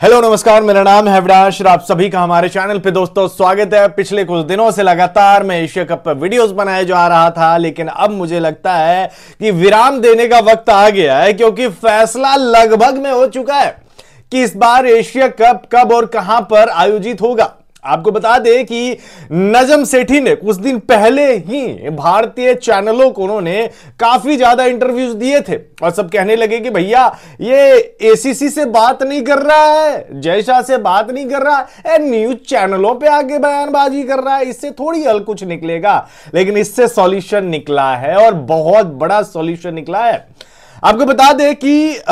Hello, नमस्कार, मेरा नाम है और आप सभी का हमारे चैनल पे दोस्तों स्वागत है। पिछले कुछ दिनों से लगातार मैं एशिया कप पर वीडियोस बनाए जा रहा था, लेकिन अब मुझे लगता है कि विराम देने का वक्त आ गया है, क्योंकि फैसला लगभग में हो चुका है कि इस बार एशिया कप कब और कहाँ पर आयोजित होगा। आपको बता दें कि नजम सेठी ने कुछ दिन पहले ही भारतीय चैनलों को उन्होंने काफ़ी ज़्यादा इंटरव्यूज़ दिए थे और सब कहने लगे कि भैया, ये एसीसी से बात नहीं कर रहा है जय शाह से बात नहीं कर रहा है न्यूज़ चैनलों पे आके बयानबाजी कर रहा है, इससे थोड़ी हल कुछ निकलेगा, लेकिन इससे सॉल्यूशन निकला है और बहुत बड़ा सॉल्यूशन निकला है। आपको बता दें कि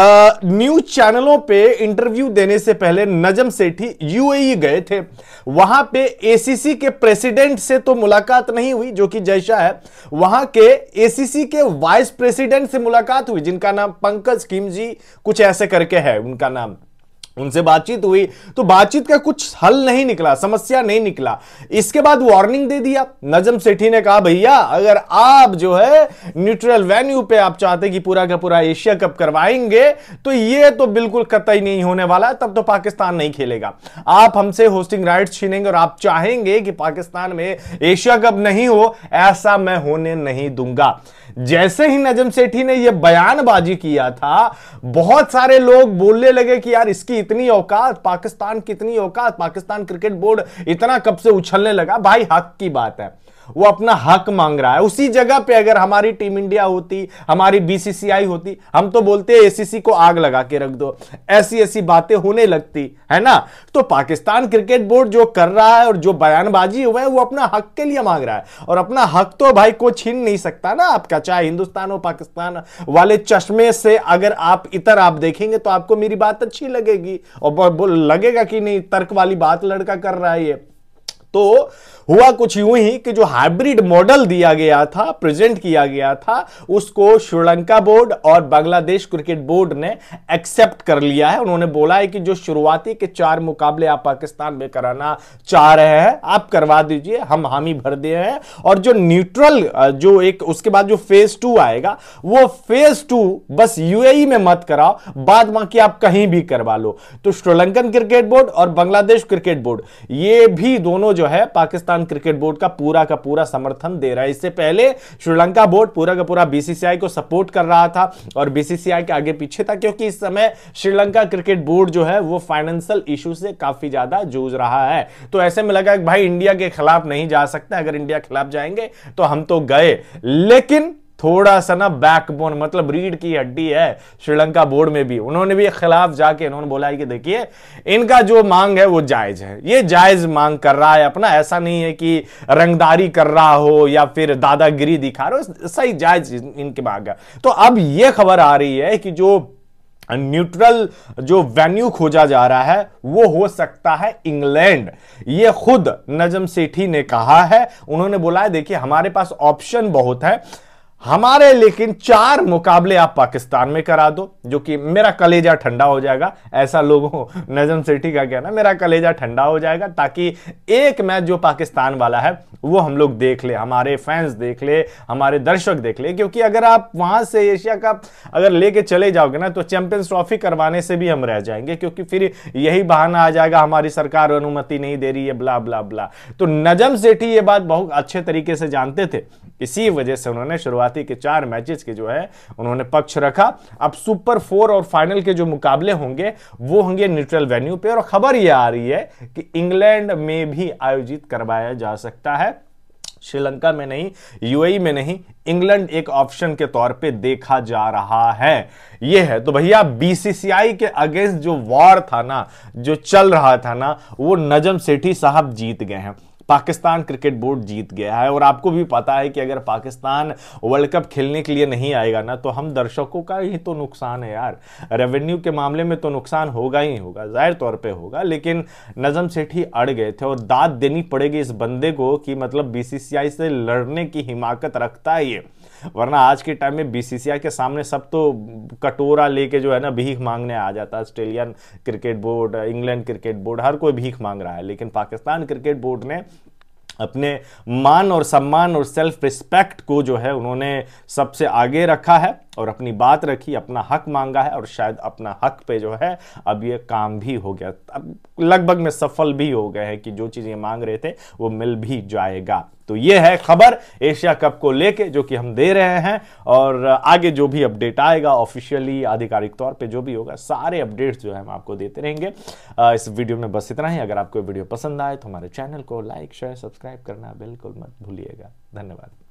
न्यूज़ चैनलों पे इंटरव्यू देने से पहले नजम सेठी यूएई गए थे। वहाँ पे एसीसी के प्रेसिडेंट से तो मुलाकात नहीं हुई, जो कि जैसा है। वहाँ के एसीसी के वाइस प्रेसिडेंट से मुलाकात हुई, जिनका नाम पंकज किम जी कुछ ऐसे करके है, उनका नाम। उनसे बातचीत हुई तो बातचीत का कुछ हल नहीं निकला, समस्या नहीं निकला। इसके बाद वार्निंग दे दिया। नजम सेठी ने कहा, भैया, अगर आप जो है, न्यूट्रल वेन्यू पे आप चाहते कि पूरा का पूरा एशिया कप करवाएँगे तो ये तो बिल्कुल कतई नहीं होने वाला तब तो पाकिस्तान नहीं खेलेगा। आप हमसे होस्टिंग राइट छीनेंगे और आप चाहेंगे कि पाकिस्तान में एशिया कप नहीं हो, ऐसा मैं होने नहीं दूँगा। जैसे ही नजम सेठी ने यह बयानबाजी किया था, बहुत सारे लोग बोलने लगे कि यार इसकी इतनी औकात, पाकिस्तान की इतनी औकात, पाकिस्तान क्रिकेट बोर्ड इतना कब से उछलने लगा? भाई हक की बात है। वो अपना हक मांग रहा है। उसी जगह पे अगर हमारी टीम इंडिया होती, हमारी बीसीसीआई होती, हम तो बोलते हैं एसीसी को आग लगा के रख दो। ऐसी ऐसी बातें होने लगती, है ना? तो पाकिस्तान क्रिकेट बोर्ड जो कर रहा है और जो बयानबाजी हुआ है, वो अपना हक के लिए मांग रहा है। और अपना हक तो भाई को छीन नहीं सकता ना आपका, चाहे हिंदुस्तान हो, पाकिस्तान वाले चश्मे से अगर आप इतर आप देखेंगे तो आपको मेरी बात अच्छी लगेगी। और लगेगा कि नहीं, तर्क वाली बात लड़का कर रहा है ये। तो हुआ कुछ यूँ ही कि जो हाइब्रिड मॉडल दिया गया था प्रेजेंट किया गया था, उसको श्रीलंका बोर्ड और बांग्लादेश क्रिकेट बोर्ड ने एक्सेप्ट कर लिया है। उन्होंने बोला है कि जो शुरुआती के चार मुकाबले आप पाकिस्तान में कराना चाह रहे हैं, आप करवा दीजिए, हम हामी भर दिए हैं। और जो न्यूट्रल जो एक, उसके बाद जो फ़ेज़ टू आएगा, वो फ़ेज़ टू बस यूएई में मत कराओ, बाद बाकी आप कहीं भी करवा लो। तो श्रीलंकन क्रिकेट बोर्ड और बांग्लादेश क्रिकेट बोर्ड ये भी दोनों जो है पाकिस्तान पाकिस्तान क्रिकेट बोर्ड का पूरा का पूरा समर्थन दे रहा है। इससे पहले श्रीलंका बोर्ड पूरा का पूरा बीसीसीआई को सपोर्ट कर रहा था और बीसीसीआई के आगे पीछे था, क्योंकि इस समय श्रीलंका क्रिकेट बोर्ड जो है वो फाइनेंशियल इशू से काफ़ी ज़्यादा जूझ रहा है। तो ऐसे में लगा भाई इंडिया के खिलाफ नहीं जा सकते। अगर इंडिया खिलाफ जाएँगे तो हम तो गए। लेकिन थोड़ा सा ना बैकबोन मतलब रीढ़ की हड्डी है, श्रीलंका बोर्ड में भी। उन्होंने भी खिलाफ जाके इन्होंने बोला है कि देखिए, इनका जो मांग है वो जायज़ है। ये जायज़ मांग कर रहा है अपना, ऐसा नहीं है कि रंगदारी कर रहा हो या फिर दादागिरी दिखा रहा हो सही जायज़ इनके मांग है। तो अब ये खबर आ रही है कि जो न्यूट्रल, जो वेन्यू खोजा जा रहा है, वो हो सकता है इंग्लैंड। ये खुद नजम सेठी ने कहा है। उन्होंने बोला है, देखिए, हमारे पास ऑप्शन बहुत है। हमारे लेकिन चार मुकाबले आप पाकिस्तान में करा दो, जो कि मेरा कलेजा ठंडा हो जाएगा। ऐसा लोगों नजम सेठी का कहना, मेरा कलेजा ठंडा हो जाएगा ताकि एक मैच जो पाकिस्तान वाला है, वो हम लोग देख ले, हमारे फैंस देख ले, हमारे दर्शक देख ले। क्योंकि अगर आप वहाँ से एशिया कप अगर लेके चले जाओगे ना तो चैंपियंस ट्रॉफी करवाने से भी हम रह जाएँगे, क्योंकि फिर यही बहाना आ जाएगा, हमारी सरकार अनुमति नहीं दे रही है, ब्ला ब्ला ब्ला। तो नजम सेठी ये बात बहुत अच्छे तरीके से जानते थे। इसी वजह से उन्होंने शुरुआती के चार मैचेस के जो है, उन्होंने पक्ष रखा। अब सुपर फोर और फाइनल के जो मुकाबले होंगे, वो होंगे न्यूट्रल वेन्यू पे। और खबर यह आ रही है कि इंग्लैंड में भी आयोजित करवाया जा सकता है। श्रीलंका में नहीं, यूएई में नहीं, इंग्लैंड एक ऑप्शन के तौर पे देखा जा रहा है। यह है तो भैया, बीसीसीआई के अगेंस्ट जो वॉर था ना, जो चल रहा था ना, वो नजम सेठी साहब जीत गए हैं। पाकिस्तान क्रिकेट बोर्ड जीत गया है और आपको भी पता है कि अगर पाकिस्तान वर्ल्ड कप खेलने के लिए नहीं आएगा ना तो हम दर्शकों का ही तो नुकसान है यार। रेवेन्यू के मामले में तो नुकसान होगा ही होगा, ज़ाहिर तौर पे होगा, लेकिन नजम सेठी अड़ गए थे और दाद देनी पड़ेगी इस बंदे को कि मतलब बीसीसीआई से लड़ने की हिमाकत रखता है ये। वरना आज के टाइम में बीसीसीआई के सामने सब तो कटोरा लेके जो है ना भीख मांगने आ जाता है। Australian cricket board England cricket board हर कोई भीख मांग रहा है, लेकिन पाकिस्तान क्रिकेट बोर्ड ने अपने मान और सम्मान और सेल्फ रिस्पेक्ट को जो है उन्होंने सबसे आगे रखा है। और अपनी बात रखी, अपना हक मांगा है और शायद अपना हक पे जो है, अब ये काम भी हो गया। अब लगभग में सफल भी हो गए हैं कि जो चीज़ मांग रहे थे, वो मिल भी जाएगा। तो ये है खबर एशिया कप को लेके, जो कि हम दे रहे हैं और आगे जो भी अपडेट आएगा, ऑफिशियली आधिकारिक तौर पे जो भी होगा, सारे अपडेट्स जो है हम आपको देते रहेंगे। इस वीडियो में बस इतना ही। अगर आपको वीडियो पसंद आए तो हमारे चैनल को लाइक, शेयर, सब्सक्राइब करना बिल्कुल मत भूलिएगा। धन्यवाद।